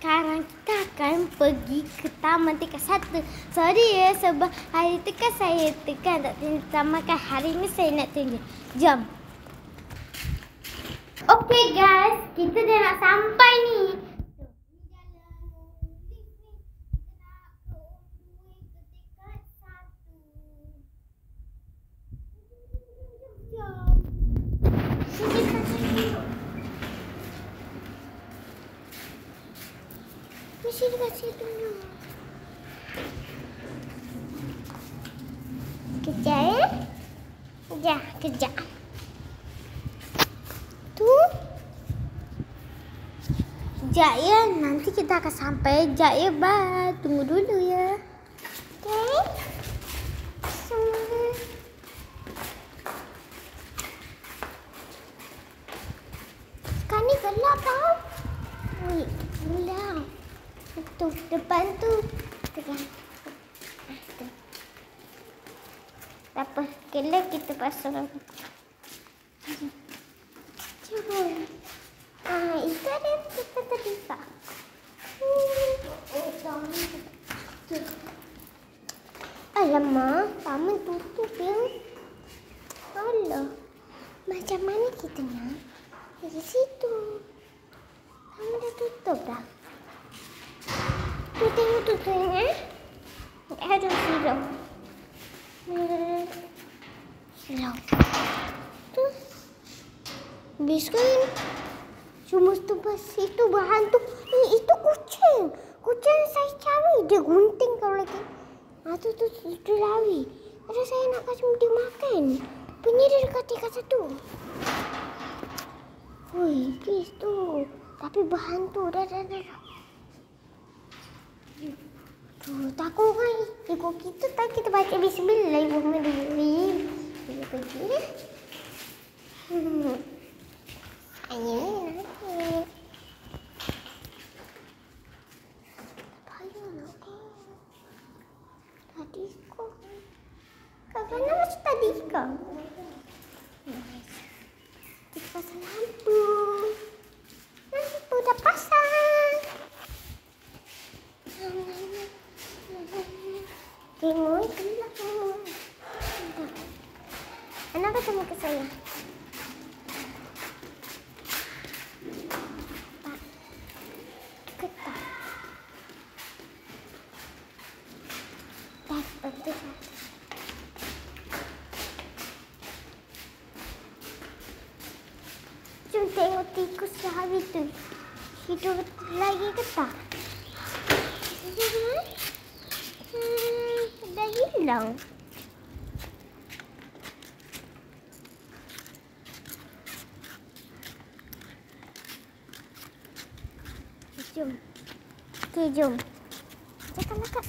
sekarang kita akan pergi ke taman tingkat satu. Sorry ya sebab hari tu kan saya tekan tak tunjuk taman kan. Hari ni saya nak tunjuk. Jom. Okay guys, kita dah nak sampai ni. Sini kasih tunjuk. Mesti dia kasi tunjuk. Kejap ya. Kejap, kejap. Tu. Kejap ya. Nanti kita akan sampai. Kejap ya. Bye. Tunggu dulu ya. Okay. Semua. Sekarang ni gelap tau. Ui, gelap. Tu, depan tu. Tekan. Tak apa. Kela kita pasang. Cuba. Ah, itu ada kita terbuka. Alamak, taman tutup ya. Alah. Macam mana kita nak? Di situ. Taman dah tutup dah. Tu tengok tu tengok eh. Ada silau. Silau. Tu. Kan. Cuma tu pas itu berhantu. Eh, itu kucing. Kucing saya cari. Dia gunting kalau lagi. Ah, tu, tu, tu, tu lari. Ada saya nak kasih dia makan. Punya dia dekat tingkat satu. Ui, please tu. Tapi berhantu. Dah, dah, dah. dah. Tuh, takut kan. Ikut kita tak kita baca bismillah. Ibu Meri. Kita pergi. Ayo mana masuk tadi kau? Kita pasang. Lampu dah pasang. Tengok, gelap semua. Anak bertemu ke saya. Cuma tengok tikus sehari tu. Hidup lagi ke tak? Hmm, dah hilang. Jom. Okey, jom. Cakap nak kak.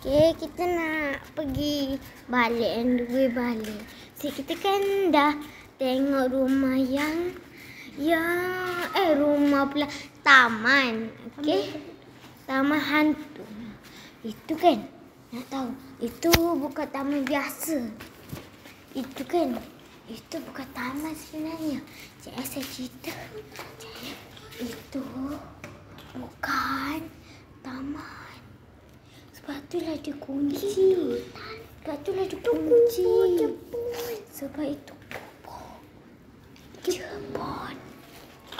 Okey, kita nak pergi balik and dua balik. Si kita kan dah tengok rumah yang yang eh rumah pula taman. Okey. Taman hantu. Itu kan nak tahu. Itu bukan taman biasa. Itu kan itu bukan taman sebenarnya. Cik saya cerita. Cik, itu bukan taman. Sebab tu lah dia kunci. Sebab tu lah dia kunci. Sebab itu kubur. Jepun.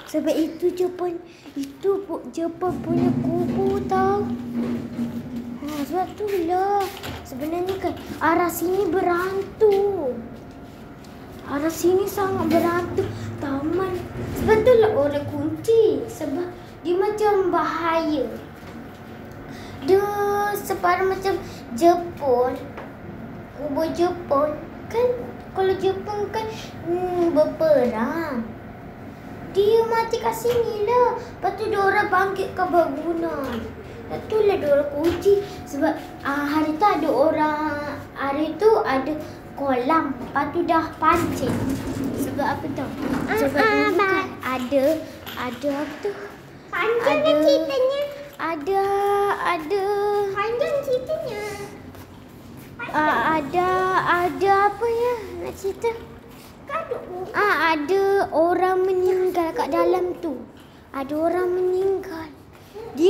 Sebab itu Jepun. Itu pu- Jepun punya kubur tau. Ha, sebab tu lah. Sebenarnya kan arah sini berhantu. Arah sini sangat berhantu. Taman. Sebab tu lah orang kunci. Sebab dia macam bahaya. Dia separuh macam Jepun. Kubur Jepun. Kan kalau Jepun kan hmm, berperang. Dia mati kat sini lah. Lepas tu dia orang bangkit ke bangunan. Lepas tu lah dia orang kunci. Sebab uh, hari tu ada orang, hari tu ada kolam. Lepas tu dah pancing. Sebab apa tau? Sebab ah, dulu kan ada, ada apa tu? Panjang Ada- lah ceritanya. Ada, ada, Panjang ceritanya. uh, ada, ada apa ya nak cerita? Ah, ada orang meninggal kat dalam tu. Ada orang meninggal.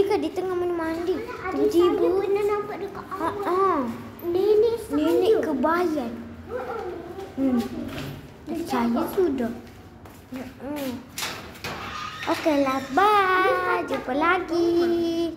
kan dia tengah mandi-mandi. Adik saya Tiba-tiba. pernah nampak dekat Ha awak. ah. Nenek saya. Nenek kebayan. Hmm. Saya sudah. Hmm. Okeylah, bye. Jumpa lagi.